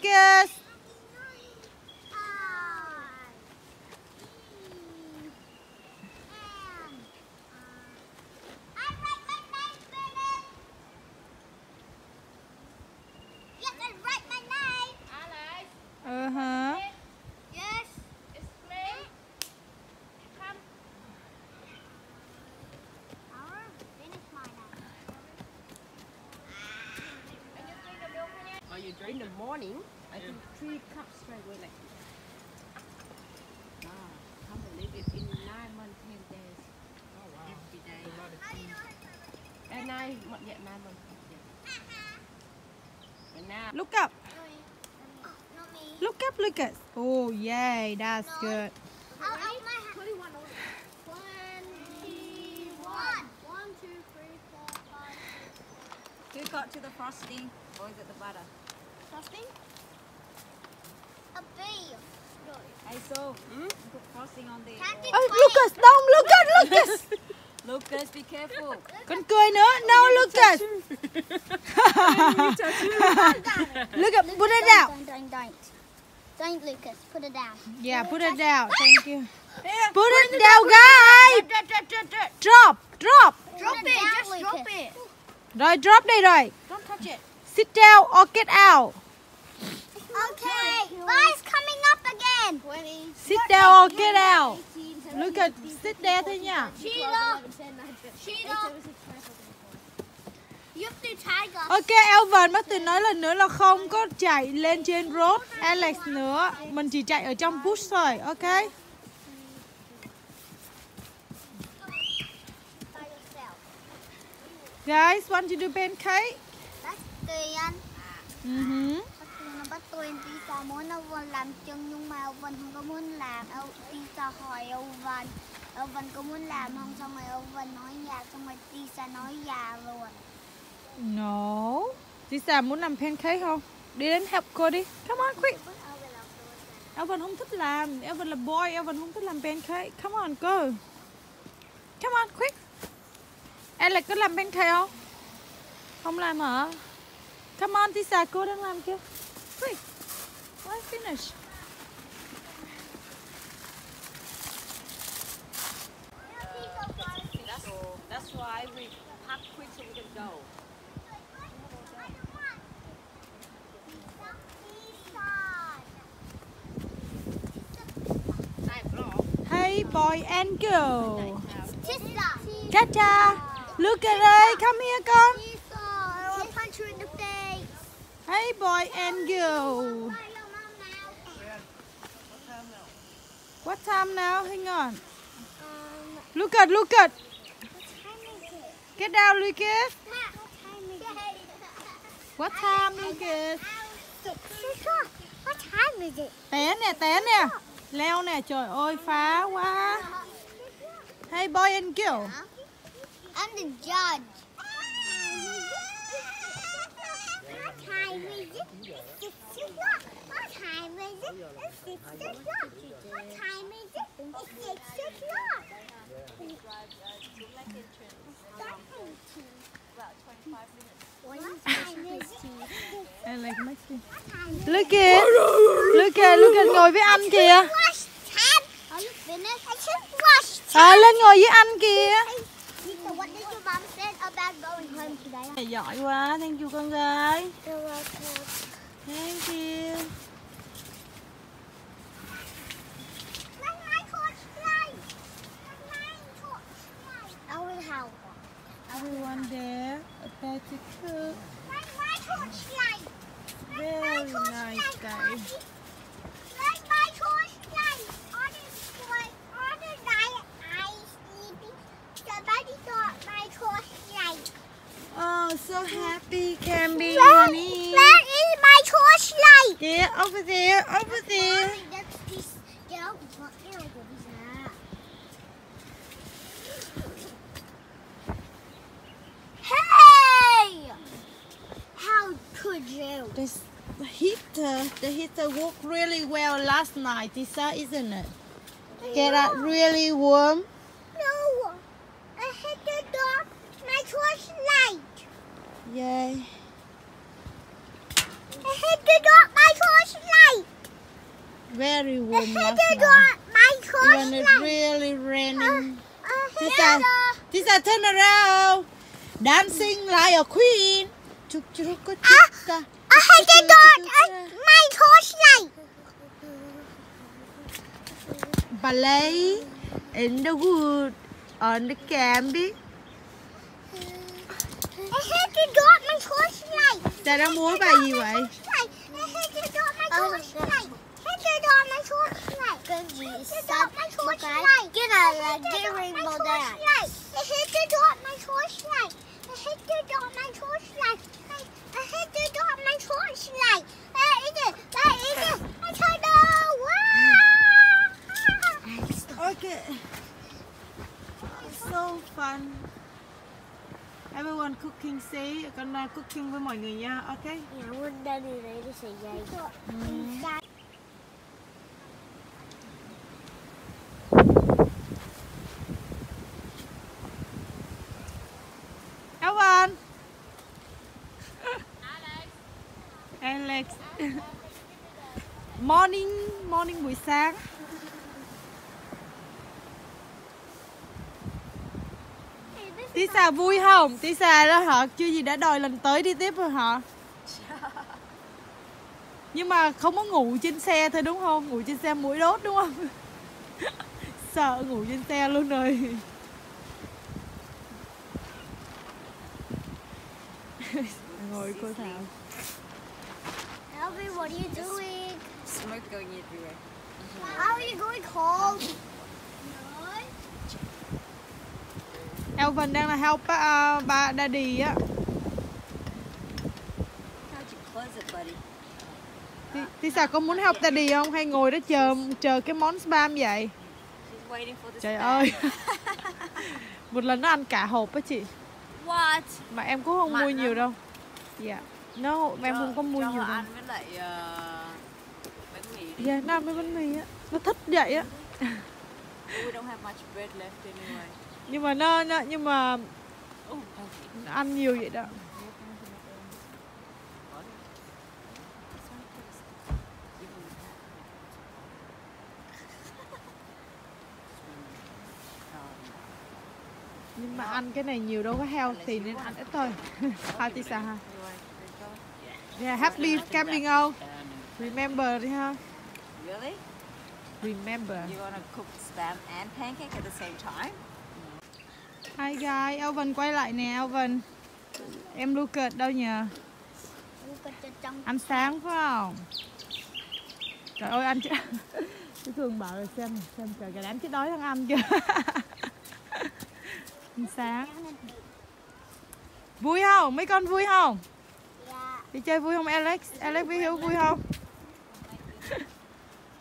Connecticut. Morning, I think three cups straight away like Wow, can't believe it in nine months, ten days. Oh wow. Every day. And nine months, yeah, nine months. Yeah. And now Look up. Look up, Lucas. Oh, yay. That's good. I'll eat my hand. Twenty-one. Twenty-one. One, two, three, four, five. Who got to the frosting or is it the butter? Frosting? A bee. Hey, so put frosting on there. Candy Oh, Lucas, don't look at Lucas. Lucas, be careful. Con cười nữa. No, Lucas. Look up. Put it down. Don't, don't, don't. Don't, Lucas. Put it down. Yeah, put it down. Thank you. Put it down, guys. Drop. Drop. Drop it. Just drop it. Rồi, drop đây rồi. Don't touch it. Sit down or get out. Okay. Guys, coming up again. 20. Sit down or get out. Lucas, sit there thôi nha. Tag us. Ok, Elvin Tình nói lần nữa là không có chạy lên trên road Alex nữa Mình chỉ chạy ở trong bush thôi, ok? Guys, want to do pancake? Nó bắt tôi Tisa muốn Elvin làm chân nhưng mà Elvin không có muốn làm. El- Tisa hỏi Elvin. Elvin có muốn làm không? Xong rồi Elvin nói dạ. Xong rồi Tisa nói dạ luôn. No Lisa muốn làm pancake không? Đi đến help cô đi Come on, quick Elvin không thích làm Elvin là boy, Elvin không thích làm pancake Come on, go Come on, quick Alex có làm pancake không? Không làm hả? Come on, sà cô đang làm kia Quick Why finish? that's why we pack quick so we can go. Hey boy and girl. Cha Look at đây, come here con Tisa. I will punch you in the face. Hey boy and girl What time now? Hang on Look at, look at it? Get down, Lucas What time is it? What time, Lucas? What time is it? Té nè, té nè Leo nè, trời ơi phá quá Hey boy and girl I'm the judge. What time is it? It's six o'clock. What time is it? It's six o'clock. What time is it? It's six o'clock. What time is it? Alex, Maxi What time is it? Lucas Lucas, Lucas ngồi với anh kìa À, lên ngồi với anh kìa? Giỏi quá, thank you con gái. Thank you My my torchlight. My torchlight. I will help. Everyone there, a better cook My my torchlight. Like my torchlight. On the on the night I sleeping. Somebody got my torchlight. Oh, so happy, Camby, Where, honey. where is my torchlight? Yeah, over there, over there. Mommy, that's this. Get out. What can I go this now? Hey! How could you? This the heater, the heater worked really well last night, Tisa, isn't it? Get it really warm. No. I hit the door. My torchlight. Yay. I hit the door. My torchlight. Very I warm hit last the night. door. My When it's torchlight. really raining. I hit Tisa, the Tisa, turn around. Dancing like a queen. Chuk chuk chuk Ah. chuk. I hit the door. I, my torchlight. Ballet in the wood on the Camby. I hit the door. My torchlight. Ta đang múa bài gì vậy? Torchlight. I hit the door. My torchlight. Hit the door. My torchlight. Hit the door. My torchlight. Get out of there. Get rainbow down. I hit the door. My torchlight. I hit the door. My torchlight. I I hit the door. My torchlight. That is it. That is it. I tried to. Okay. It's so fun. Everyone cooking say con uh, cooking với mọi người nha. Okay. Yeah, I want daddy ready to say yay. Elvan. Alex. morning, morning buổi sáng. Tisa vui không? Tisa đó hả? Chưa gì đã đòi lần tới đi tiếp rồi hả? Nhưng mà không có ngủ trên xe thôi đúng không? Ngủ trên xe mũi đốt đúng không? Sợ ngủ trên xe luôn rồi. Ngồi cô Thảo. Elvin, what are you doing? Smoke going everywhere. How are you going home? Elvin đang là help uh, ba daddy á. Tisa có muốn help daddy không? Hay ngồi đó chờ chờ cái món spam vậy? Trời spam. ơi. Một lần nó ăn cả hộp á chị. What? Mà em cũng không Mặn mua nhiều đâu. Dạ. No, em không có mua cho nhiều đâu. ăn với lại ờ, bánh mì đi. Dạ, nó ăn với bánh mì á. Nó thích vậy á. We don't have much bread left anyway. Nhưng mà nó, nó nhưng mà nó ăn nhiều vậy đó. Nhưng mà ăn cái này nhiều đâu có heo thì nên ăn ít thôi. Hai Tisa ha. Yeah, happy camping out. Remember đi ha. Really? Remember. You want to cook spam and pancake at the same time? Hi guys, Elvin quay lại nè Elvin. Em Lucas đâu nhờ? Ăn sáng phải không? Trời ơi anh chứ Chứ thường bảo là xem xem trời cái đám chết đói thằng ăn chưa Ăn sáng Vui không? Mấy con vui không? Yeah. Đi chơi vui không Alex? Alex với Hiếu vui không?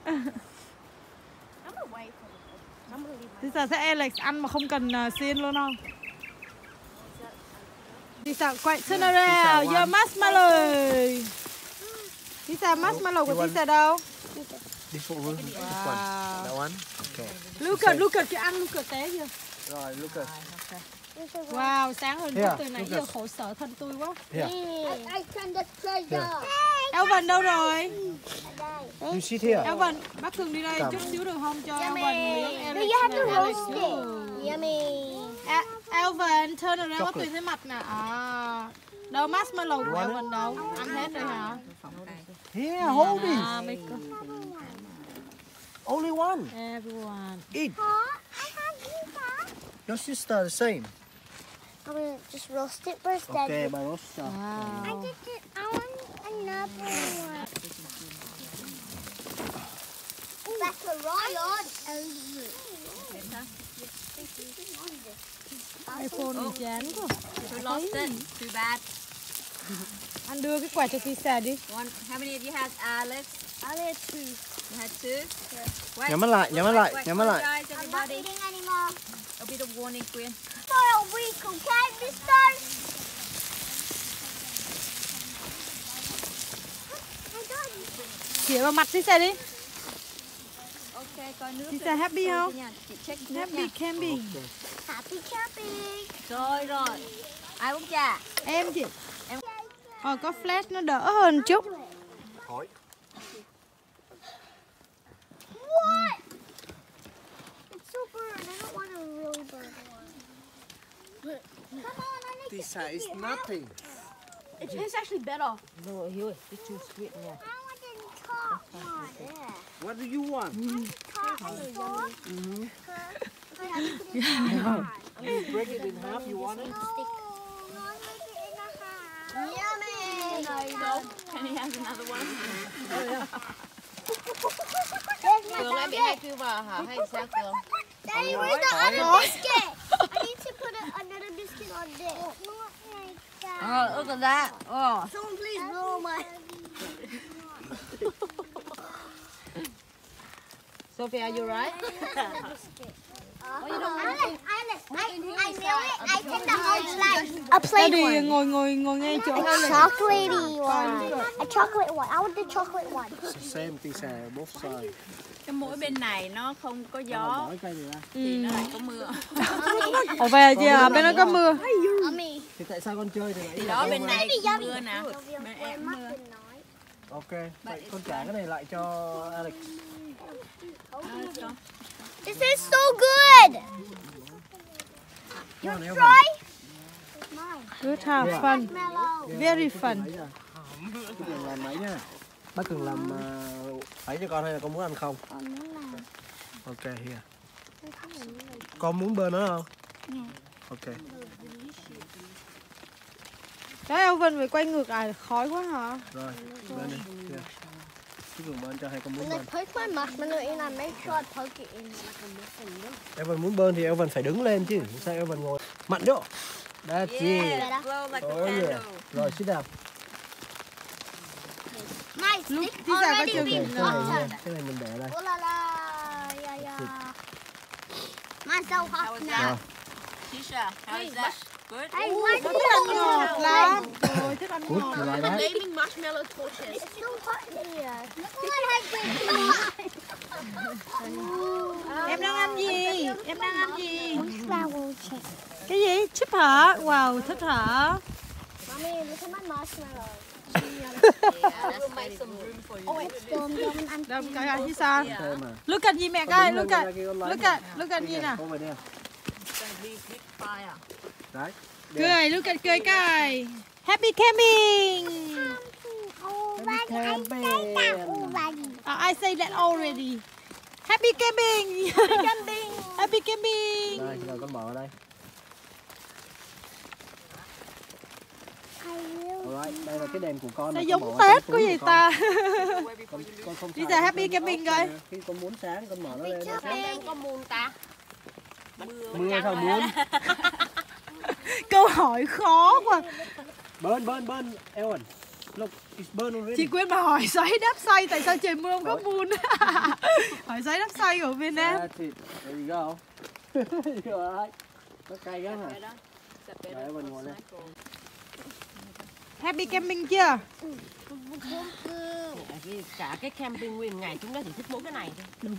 Thì sao sẽ Alex ăn mà không cần uh, xiên luôn không? Thì sao quay turn around, your marshmallow Thì sao marshmallow của Tisa đâu? This one, this Wow. one, that one. Okay. Lucas, Lucas cái ăn Lucas té chưa? Rồi, Lucas. Wow, sáng hơn chút từ nãy giờ khổ sở thân tôi quá turned the treasure. Elvin đâu rồi? you sit here. Elvin, bác Cường đi đây chút xíu được không cho. Elvin miếng But Alex. Yummy. À, Elvin, turn around có tùy thấy mặt nè à, Đâu marshmallow của Elvin đâu? Ăn hết rồi hả? Here, hold it. À, Only one. Everyone Eat. Huh? I have you back. Your sister the same. I'm gonna just roast it first. Okay, Then. Barossa. I Wow did it. I want another one. Battle Royale. iPhone thì chán quá We lost it. Too bad. anh đưa cái quà cho Kisa đi One. How many of you has Alex? I had two. You had two. Wait, Nhắm mắt lại, nhắm mắt lại, nhắm mắt lại. close your eyes, I'm not eating anymore It'll be the warning queen. For a week, okay, mister? Chĩa vào mặt Kisa đi Ok, coi nước. Kisa happy không? Chị Happy camping Happy camping. Rồi rồi. Ai uống trà? Em chị Ờ có flash nó đỡ hơn chút Hỏi. What? It's so burn. I don't want a really burn one. Come on, I need This is nothing. It tastes actually better. No, here, it's too sweet nha. I want the top one. Yeah. What do you want? Top one. Mhm. No, You break it in half, you want it? no, I make it in a half. Yummy. No, Penny has another one. There's my Cường em bị nugget. hay kêu vào hả? Hay sao Cường? Daddy, where's the other biscuit? I need to put a, another biscuit on this. Not like that. Ờ, ước rồi ra. Ờ. Someone please blow my. Sophie, are you right? Oh, you don't Alice, Alice, I, I knew it. I did the whole slide. A Ra đi ngồi ngồi ngồi nghe chỗ A chocolatey one. A chocolate one. I want the chocolate one. It's the same thing, uh, both sides. Cái mũi bên này nó không có gió thì nó lại có mưa. Ở về chưa bên nó có mưa. Thì tại sao con chơi thì lại Thì đó bên này mưa nè. Bên em mưa. Ok, vậy con trả cái này lại cho Alex. This is so good. You want? Mine. Good have fun Mellow. Very fun làm máy nha. Bác Cường làm phải cho con hay là con muốn ăn không? Ok, here. Con muốn bơ nữa không? Ok. Đấy Elvin phải quay ngược lại khói quá hả Rồi, bên đi. Here. Cường bơn cho con muốn bơn. Poke my marshmallow in and make sure I poke it in like a muffin. Elvin muốn bơn thì Elvin phải đứng lên chứ. Sao Elvin ngồi? Mạnh đó. That's it. Like a Oh yeah. Rồi, sit down. My stick already been nha. cái này mình để đây. Oh la la. Yeah, yeah. Mine's so hot now. Tisha, how is that? Hey, why do Thích ăn ngọt lắm Rồi thích ăn ngọt you like that? Flaming marshmallow torches. It's so hot in here. What has been Em đang ăn gì? Em đang ăn gì? Cái gì? Chip hả? Wow, thích hả? Mommy, look at my marshmallow. You. Oh. Đâu cái gì sao? Look at gì mẹ coi, look at Look Look at, look at gì nè Right. Cười, look at cười coi Happy camping Oh, Already, I said that already. uh, I say that already Happy camping Jumping. Happy camping Đây, rồi con bỏ vào đây. Alright, đây là cái đèn của con. Sao giống Tết vậy của ta Con, con không ra cái happy camping này. Khi con muốn sáng con mở nó lên. sáng. Em có muôn ta. Mưa sao muốn? Câu hỏi khó quá Burn, burn, burn. Ellen, look, it's burn already. Chị quên mà hỏi xoáy đáp xoay Tại sao trời mưa không có buồn Hỏi xoáy đáp xoay của Việt Nam That's it. There you go. you alright? Nó cay quá hả? Để Ellen ngồi lên. Happy camping chưa Cái- Cả cái camping nguyên ngày chúng nó chỉ thích mỗi cái này thôi.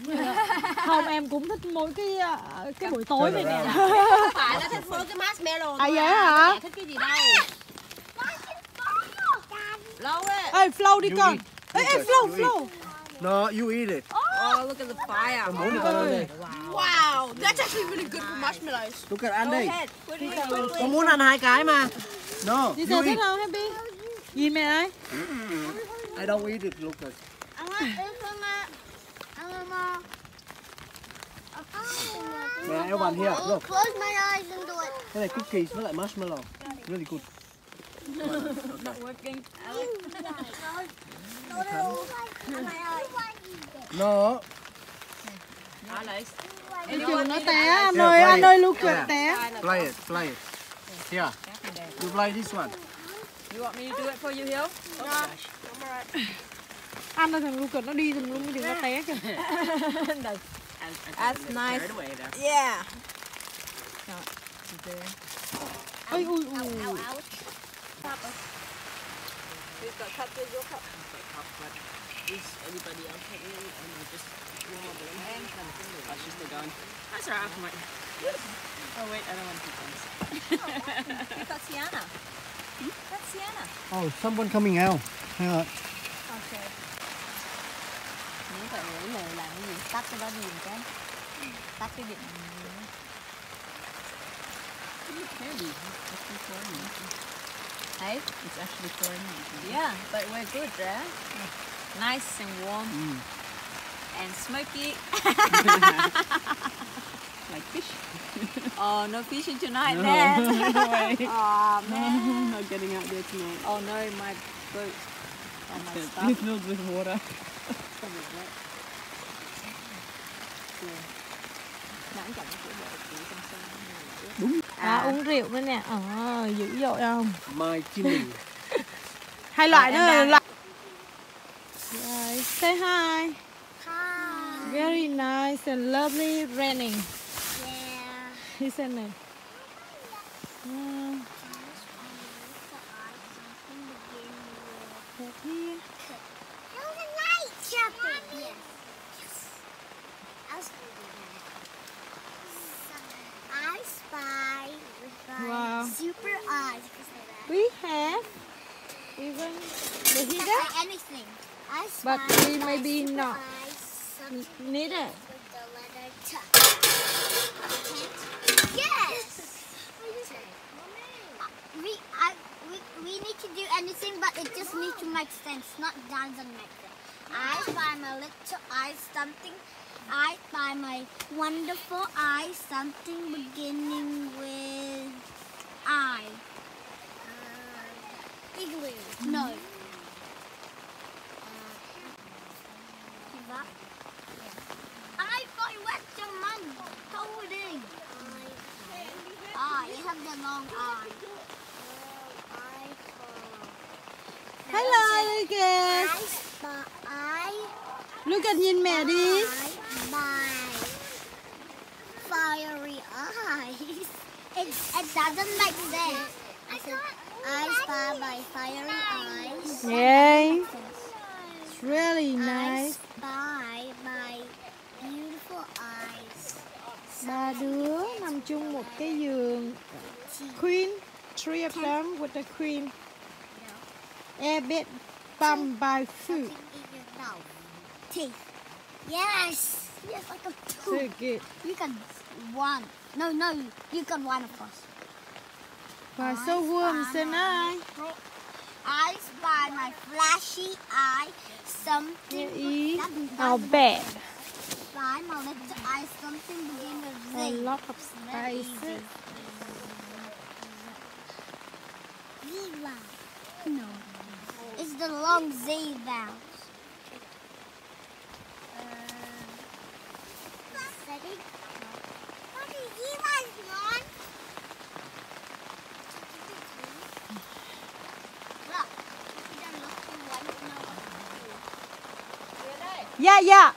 Không em cũng thích mỗi cái ờ, cái buổi tối này nè Không phải là thích mỗi cái marshmallow À vậy hả Mẹ thích cái gì đâu. Lâu ấy. Ê Flow đi con. Ê, ê Flow Flow No, you eat it. Oh, look at the fire. Đi. Wow, that's actually really good for marshmallows. Look at ăn đi. Head, put it in. Con muốn ăn hai cái mà. No, Đi you giờ eat. thích không Happy Gì mẹ ơi I don't eat it, look at. I want this one. I want more. Nè, Ellen here, oh, look. Close my eyes and do it. Cái này cookies với lại marshmallow. Really good. Not working. No, no, my eyes. No. Alice. Cái nó té anh ơi anh ơi lúc trượt té Play it, play it. Here. You play this one. You want me to do it for you, Hill? anh ơi thằng Lucas nó đi thằng Lucas nó té kìa. That's nice. Yeah. ôi ui ui. We've got cup with your cup. That's just the gun. That's alright, I might. Oh wait, I don't want to got Sienna. That's Sienna. Oh, someone coming out. Hang on. Okay. Nếu vậy lấy lời làm cái gì? Tắt cái đó đi cái. Tắt cái điện. Hey? It's actually pouring. Yeah, but we're good, right? Nice and warm. Mm. And smoky. Like fish. Oh, no fishing tonight, No, man. no way. oh, man. Not getting out there tonight. Oh, no, my boat. Oh, my It's stuff. filled with water. à uống rượu nữa nè ờ dữ dội không My chili. hai loại nữa loại say hi Hi. very nice and lovely raining Yeah. isn't it Mm, right here. How's the light jumping? Yes. I was I spy with my Wow. super eyes. You can say that. we have even the Can heater say anything. I spy But we with my maybe super not. eyes something needed with the letter We, I, we, we need to do anything, but it just needs to make sense, not doesn't make sense. I spy my little eye something. I spy my wonderful eye something beginning with I. Uh, igloo. No. Lucas nhìn mẹ đi. My fiery eyes. It, it doesn't make sense. I said, I spy my fiery eyes. yeah it's really I nice. spy my beautiful eyes. ba đứa nằm chung một cái giường. Queen three of them with the queen. A bit bummed by food Something in your mouth. Teeth. Yes. Yes, like a so good You can one. No, no, you can one of us. và so warm so nice I spy my flashy eye. Something. here is That our doesn't bed Spy my little eye. Something begin with a Z. lot of spices Viva. No. It's the long Z vowels. Yeah yeah dạ dạ.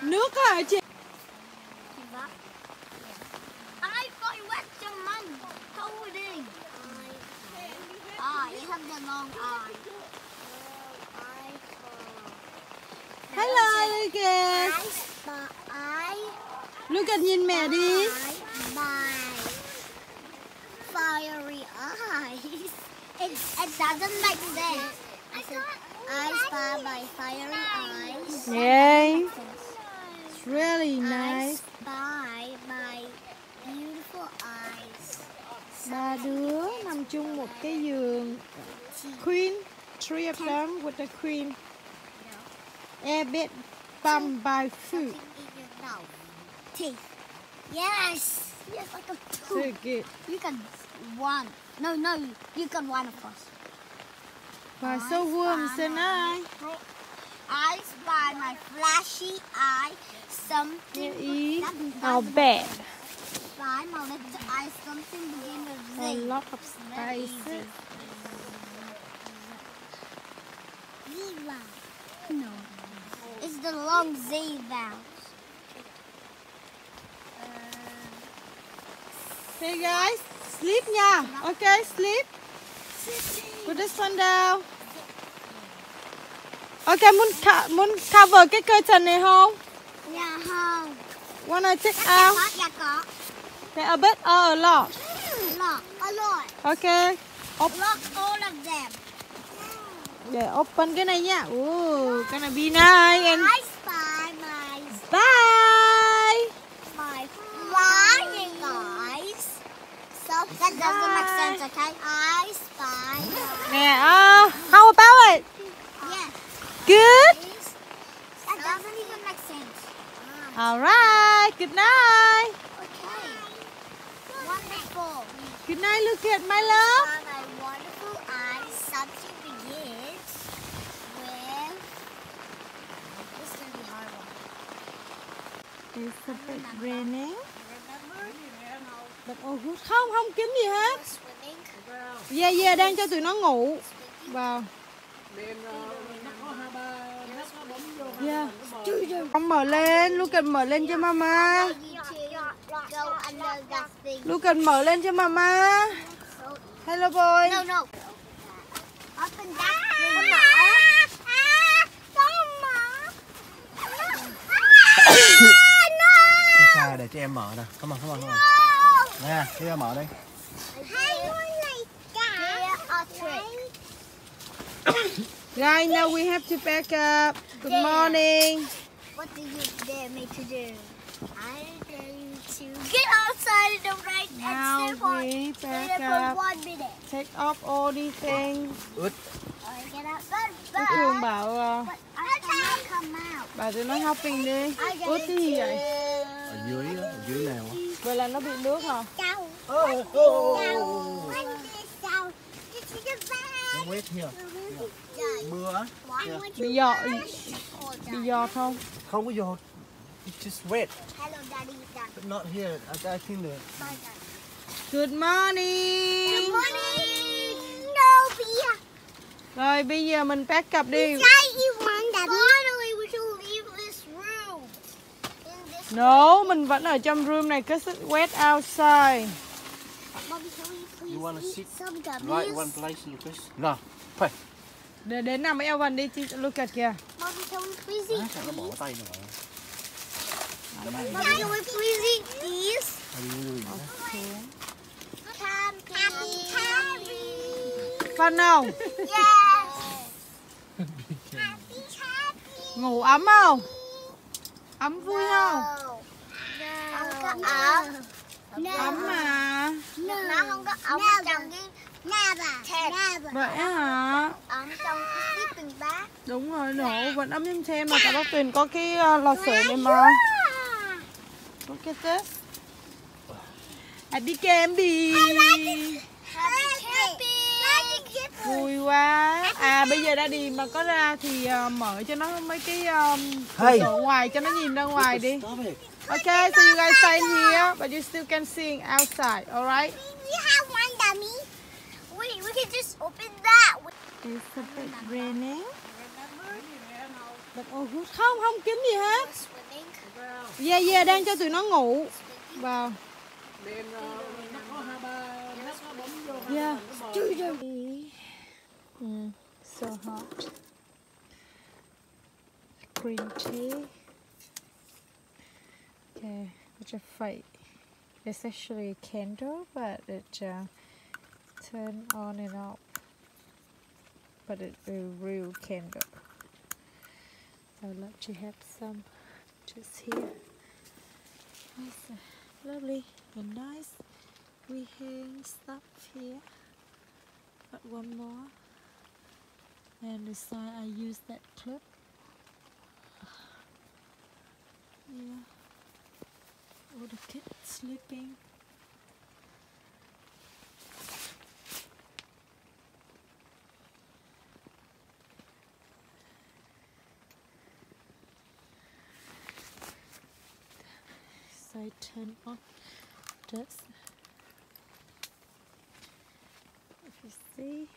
Nước hả chị Give up. I find Western man coding. Ah, you have the long eye. hello Lucas I spy. I Lucas nhìn mẹ đi spy my fiery eyes. It, it doesn't make sense. I said, I spy my fiery eyes. yeah it's really I nice spy my beautiful eyes. ba đứa nằm chung một cái giường queen three of them with the queen a bit bummed by food Something in your mouth. Teeth. Yes. Yes, like a so tooth. good You can one. No, no, you can one of us. và so warm so nice I spy my flashy eye something Ý that Màu doesn't bẹt spy my little eye something begin with A Z. lot of spices Viva. No. The long Z vowel. Hey guys Sleep nha Okay sleep Put this one down Ok muốn muốn cover cái curtain này không? Nhà không? Wanna Dạ out? có, dạ có. Okay, a bit or a lot? Lot, a lot. Okay. Op- Lock all of. Để open cái này nha. Ooh, gonna be nice and I spy my bye. my flying guys. So that doesn't make sense, okay? I spy Nè, uh, how about it? yes. Good. That doesn't even make sense. Alright, good night. Okay. Wonderful. Good night, look at my love. On my wonderful eyes, something begins with. This is gonna be hard one. Oh good. Không, không kiếm gì hết. Yeah, yeah, đang cho tụi nó ngủ. Vào. Yeah. Con mở lên, look at mở lên cho mama. At mở lên cho mama. Hello boy. Đi xa cho em mở nè Come on, come on, come on Nè, đi ra mở đây Guys, now we have to pack up. Good morning. What do you dare me to do? I dare you to get outside in the rain Now and sit for, we sit pack up. one minute. Take off all these things. Or Cô thường bảo out. bảo tụi nó hopping đi. Ướt cái gì vậy? Ở dưới, ở dưới nào á Vậy là nó bị nước hả? Wait here Mưa á Why would Bị giọt, bị giọt không? Không có dột It's just wet Hello, Daddy. Dad. But not here I, I think Dad. Good morning. Good morning. No, beer. Rồi bây giờ mình pack up đi. Why you want that? Finally, we should leave this room. In this No, mình vẫn ở trong room này cause it's wet outside. Mommy, can we please You wanna eat sit right one place Lucas No, phải Để đến nằm với Elvin đi, chị look at kìa. Mommy, can we please eat nó bỏ tay nữa Mommy, can we please eat these? Happy Happy Fun không? Yes. Happy Happy Ngủ ấm không? Ấm vui không? Không có ấm. Ấm mà. Nó không có ấm ở trong cái Never. Vậy hả? Ấm trong cái sleeping bag. Đúng rồi, nổ vẫn ấm trong thêm mà cả bác Tuyền có cái uh, lò sưởi này mà. Look at this. Happy Camby. Happy Happy. Vui quá. À bây giờ đã đi mà có ra thì uh, mở cho nó mấy cái um, Hey. cửa ngoài cho nó nhìn ra ngoài đi. Okay, so you guys stay here, but you still can sing outside, alright? We have one dummy. Wait, we can just open that. It's a bit raining. But oh. Không, không kiếm gì hết. Yeah, yeah, đang cho tụi nó ngủ. Vào. Yeah. Mm, so hot. Green tea. Okay, which a fight. It's actually a candle, but it uh, turn on and off. But it's a real candle. I'd like to have some just here. Uh, lovely and nice. We hang stuff here. Got one more and so I use that clip. Yeah. All the kids sleeping. So I turn on this. If you see.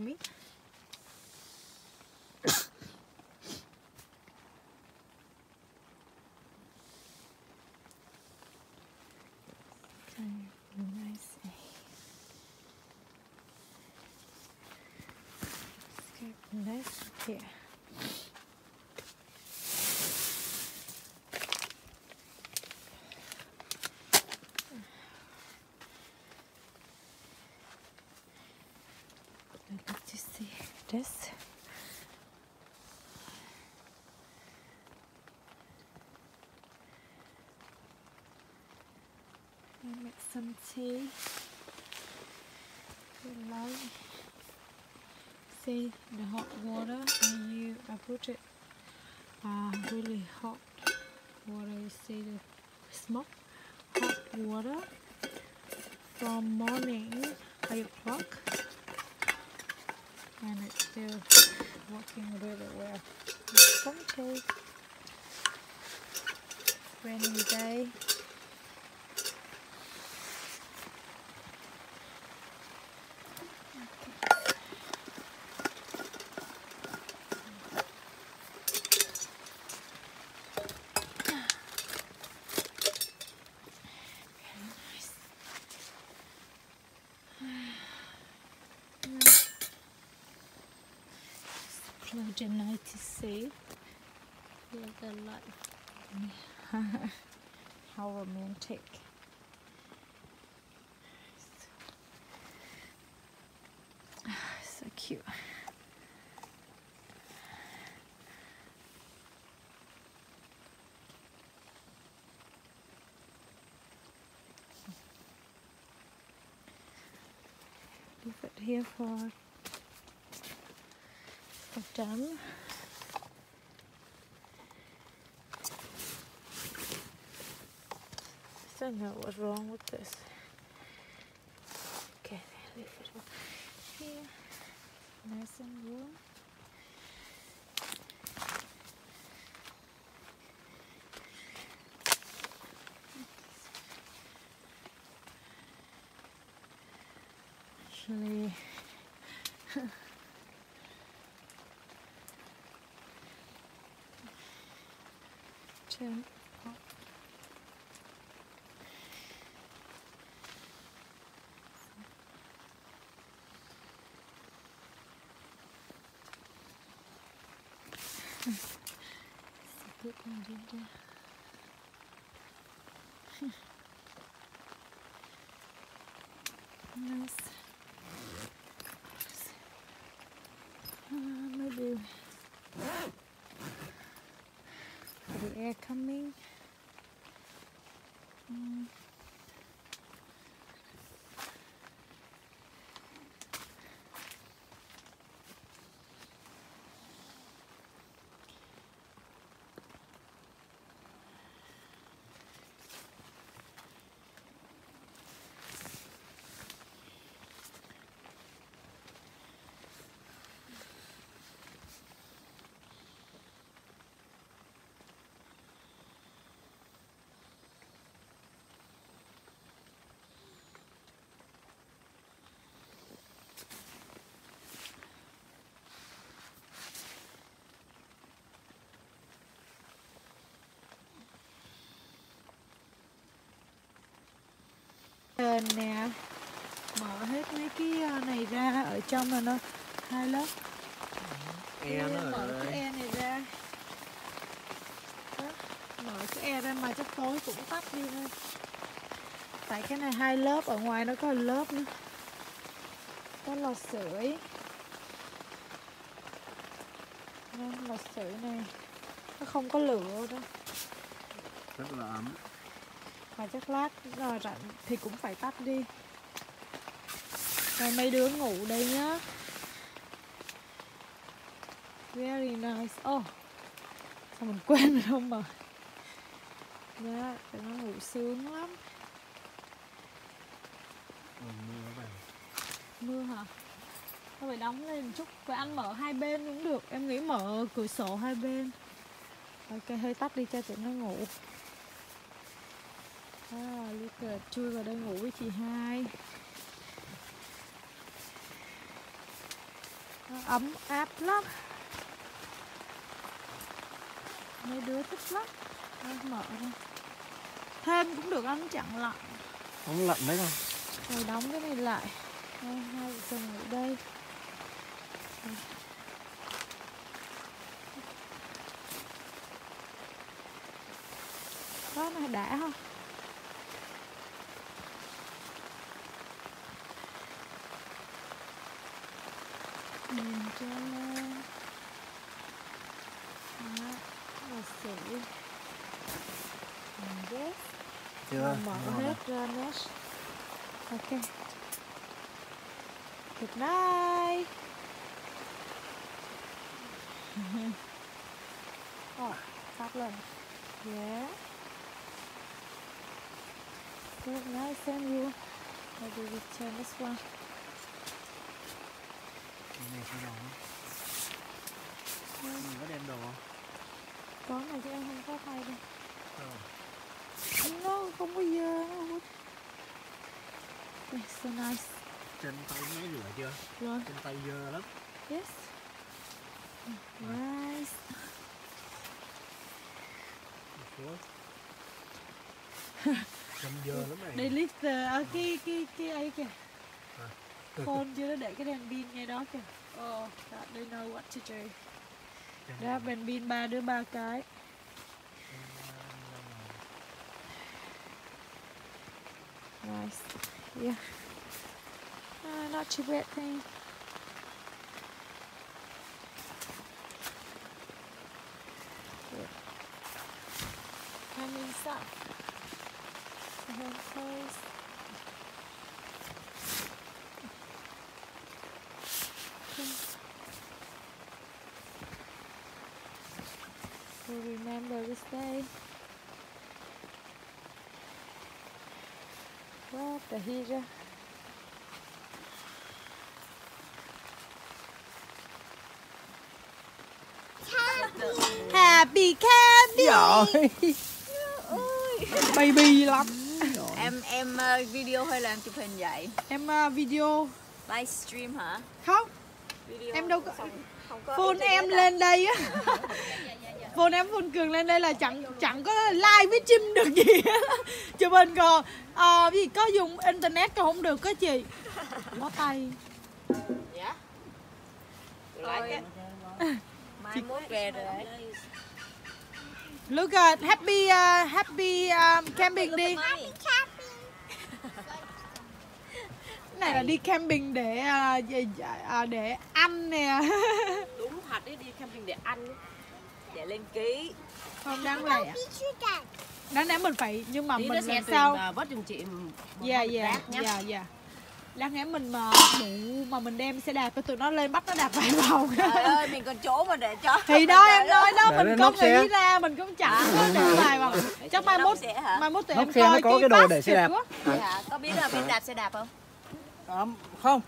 Excuse me Okay, nice. Okay, nice here. I make some tea. See the hot water and you. I put it uh, really hot water. You see the smoke hot water from morning 8 o'clock and it's still working really well. Some tea rainy day Close your night to see. Look at light. How romantic. So cute. Leave it here for for done. I don't know what's wrong with this. Okay, leave it here. Nice and warm. Actually, turn up. It's a good idea. nice. Uh, air coming. Ờ, nè. Mở hết mấy cái ờ, này ra ở trong là nó hai lớp. E nó mở rồi cái e này ra. Đó, mở cái e ra mà chắc tối cũng tắt đi thôi. Tại cái này hai lớp ở ngoài nó có lớp nữa. Có lò sưởi. Lò sưởi này. Nó không có lửa đâu. Rất là ấm mà chắc lát rảnh thì cũng phải tắt đi rồi mấy đứa ngủ đây nhá Very nice. Oh, sao mình quên rồi không mà. Dạ, tụi nó ngủ sướng lắm. Ừ, mưa. Mưa hả? Thôi phải đóng lên một chút. Phải ăn mở hai bên cũng được. Em nghĩ mở cửa sổ hai bên. Ok, hơi tắt đi cho tụi nó ngủ. À, Luca chui vào đây ngủ với chị hai. Nó ấm áp lắm. Mấy đứa thích lắm. Nó mở ra. Thêm cũng được anh chẳng lạnh. Không lạnh đấy đâu. Rồi đóng cái này lại Đây, hai vợ chồng ngủ đây Đây. Đó này đã không? Nhìn cho lên Đó, là sỉ Yes Chưa. mở ngon hết ra mesh ok good night. Oh phát lên yeah. Good night send you maybe we turn this one. Cái này sao đâu á? Mình có đem đồ không? có này chứ em không có thay đâu Ờ. nó không có dơ nó không có so nice Trên tay máy rửa chưa? rồi Trên tay dơ lắm. yes nice. Trông dơ lắm này. đây list ở cái cái cái ấy kìa À. phone chưa nó để cái đèn pin ngay đó kìa oh that they know what to do đó đèn pin ba đứa ba cái nice yeah uh, not too bad thing Good. Come inside. The hand closed. So remember this day. What the hijra? Happy candy! Rồi. Baby lắm Em em ờ, video hay là em chụp hình vậy? Em uh, video Livestream hả? Không Video Em đâu có- không có phone em lên đây á phone em phone cường lên đây là chẳng chẳng có like với chim được gì. Chụp hình còn ờ, gì có dùng internet còn không được có chị. Bó tay. Dạ. Like Mai mốt về rồi đấy. look at happy uh, happy um, camping đi. Này là đi camping để uh, gì- uh, để ăn nè. Đúng thật đấy đi camping để ăn. Để lên ký. không đáng lẽ đáng lẽ mình phải nhưng mà Tí mình sẽ sao uh, vớt giùm chị dạ dạ dạ dạ đáng lẽ mình mà đủ mà mình đem xe đạp cho tụi nó lên bắt nó đạp vài vòng Trời ơi, mình còn chỗ mà để cho. thì đó em nói đó Để mình có nóc xe. nghĩ ra mình cũng chẳng có để vài vòng chắc mai mốt Sẽ hả? mai mốt tụi em coi có cái đồ để xe đạp. Dạ, có biết là mình đạp xe đạp không? À, không.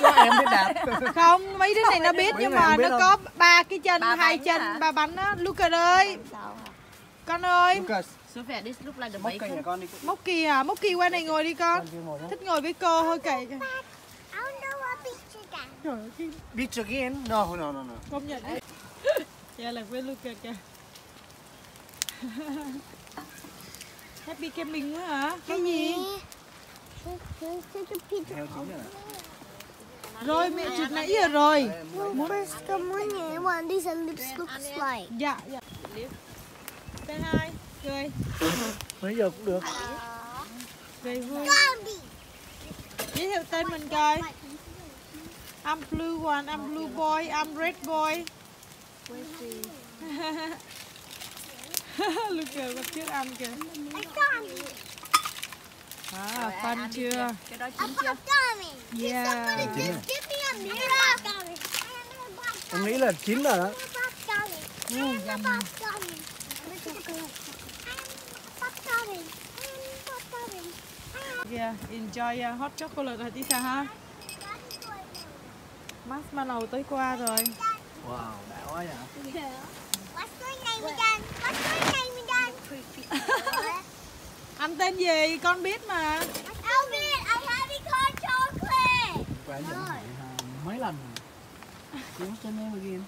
Có em biết đạp. không mấy đứa này nó biết Mấy nhưng mà không biết nó có ba cái chân hai chân ba bánh á Lucas ơi con ơi mốc kỳ à mốc kỳ qua này ngồi đi con thích ngồi với cô thôi kệ cái Beach again? No, no, no, no. công nhận đấy dạ là với Lucas kìa Happy camping nữa hả? Cái gì? Chính là. Rồi mẹ chụp nãy giờ rồi. First, come on, what these lips looks like. Dạ dạ. Say hi Cười Mấy giờ cũng được. Cười vui. Giới thiệu tên mình coi. I'm blue one, I'm blue boy, I'm red boy. Lúc cười bắt trước ăn kìa À, phân chưa? Cái đó chín chưa? Yeah Give me a mirror. em nghĩ là chín rồi đó kìa enjoy uh, hot chocolate hả Tisa ha marshmallow tới qua rồi wow đã quá vậy anh tên gì con biết mà Quán nhận vậy ha, mấy lần rồi What's your name again?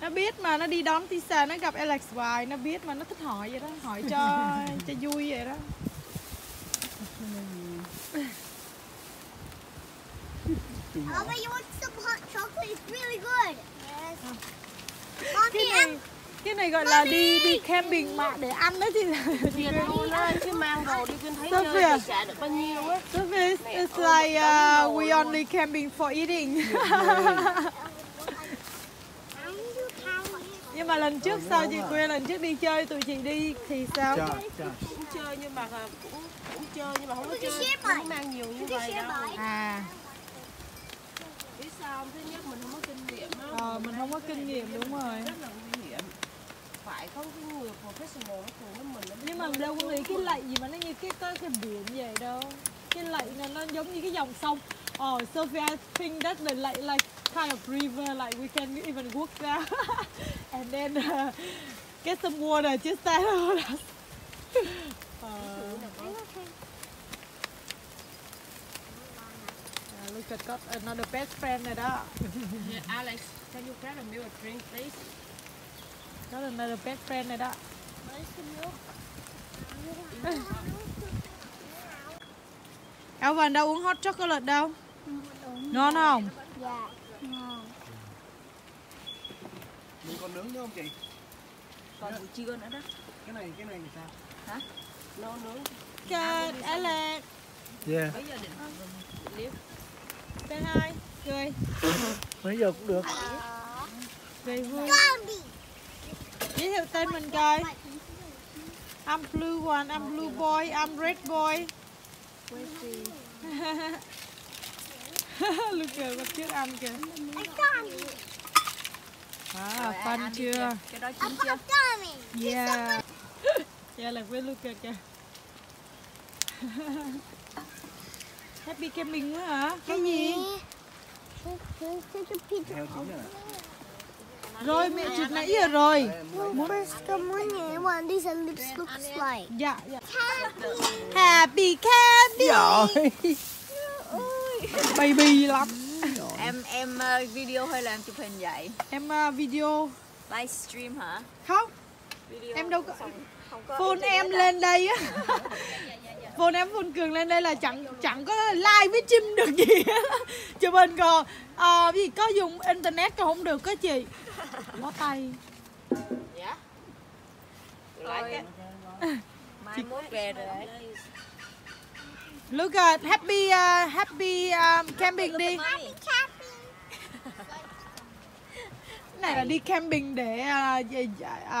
nó biết mà nó đi đón Tisa nó gặp Alex hoài nó biết mà nó thích hỏi vậy đó hỏi cho cho vui vậy đó Oh, but you want some hot chocolate? It's really good. Yes. Mommy, cái này gọi là đi đi camping mà để ăn đó thì Tiền luôn á, chứ mang đồ đi kinh thấy chơi kìa? thì trả được bao nhiêu á. So it's, it's like uh, we only camping for eating. Nhưng mà lần trước sao chị Quyên lần trước đi chơi tụi chị đi thì sao? Cũng chơi nhưng mà à, cũng cũng chơi nhưng mà không có chơi, không mang nhiều như vậy đâu. À, Biết sao không? Thứ nhất mình không có kinh nghiệm á. ờ, mình không có kinh nghiệm đúng rồi. Rất là. Phải có cái người professional nó cùng với mình. nó Nhưng mà đâu có nghĩ cái lạy gì mà nó như cái cái, cái biển vậy đâu. Cái lạy này nó giống như cái dòng sông. Oh, Sophia, I think that's the like like kind of river like we can even walk there and then uh, get some water just stand on us. Uh, uh, look at got another best friend rồi đó. Yeah, Alex, can you grab a milk drink, please? Got another best friend rồi đó. Alvin đâu uống hot chocolate đâu? Ngon không? Dạ. Ngon. Mình còn nướng nữa không chị? còn buổi trưa nữa đó Cái này, cái này thì sao? Nấu nướng. Good, Alex. Yeah, bây giờ định liếp Say hi. Cười. mấy giờ cũng được Cười vui. Giới thiệu tên mình coi. I'm blue one, I'm blue boy, I'm red boy. Look at bắt trước ăn kìa. À, fun chưa? cái đó chín chưa. Yeah. Yeah, like với Luca kìa. Happy camping quá hả? Cái gì? Heo chín rồi nè Rồi mẹ chụp nãy giờ rồi. Come on, yeah. What these are lips looks like. Dạ, dạ. Happy. Happy. Rồi Baby lắm. em em ờ, video hay là em chụp hình vậy Em uh, video livestream hả không? video Em đâu có phone em lên đây á. phone em phone cường lên đây là chẳng chẳng có like với chim được gì. Chụp hình còn ờ gì có dùng internet còn không được có chị. Bó tay. dạ mai mốt về rồi đấy Look at happy uh, happy um, camping đi. Happy. Này là đi camping để uh, để,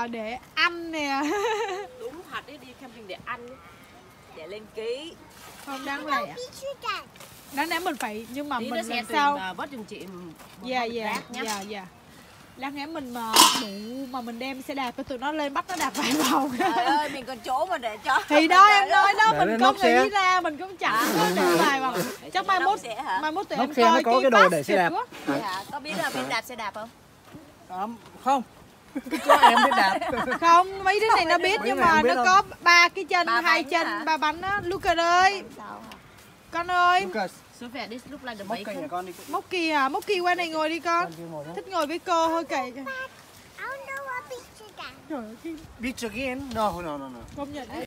uh, để ăn nè. đúng thật đấy đi camping để ăn để lên ký Không đáng lẽ. Đáng lẽ mình phải nhưng mà Tí mình sẽ làm sao? à, vớt giùm chị Dạ dạ dạ dạ. Đáng lẽ mình mà đủ mà mình đem xe đạp cho tụi nó lên bắt nó đạp vài vòng. trời ơi mình còn chỗ mà để cho thì đó em nói đó Để mình xe. nghĩ ra mình cũng chẳng có để vài vòng chắc mai mốt sẽ hả mai mốt tụi Nóc em nó coi có cái đồ để xe đạp. dạ có biết là biết đạp xe đạp không à, Không Có em biết đạp. Không mấy đứa này nó biết nhưng mà nó có ba cái chân hai chân ba bánh á. Lucas ơi. Con ơi. Cây bacon. nhà con đi. Mốc kỳ à? Mốc kỳ qua này ngồi đi con. Thích ngồi với cô thôi kệ. Beach again? No, no, no, no. Công nhận. Đấy.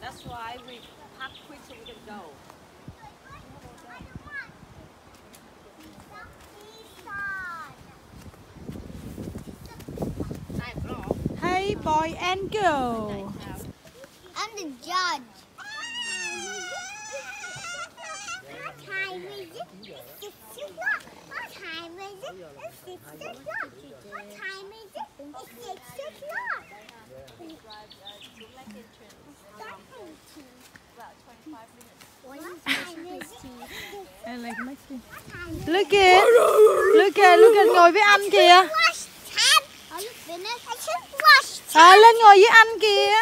that's why we pack quick so we can go hey boy and girl I'm the judge. What time is it? It's six o'clock. What time is it? It's six o'clock. What time is it? It's six o'clock. Look at look kìa Lưu Kiệt ngồi với anh kìa à, lên ngồi với anh kìa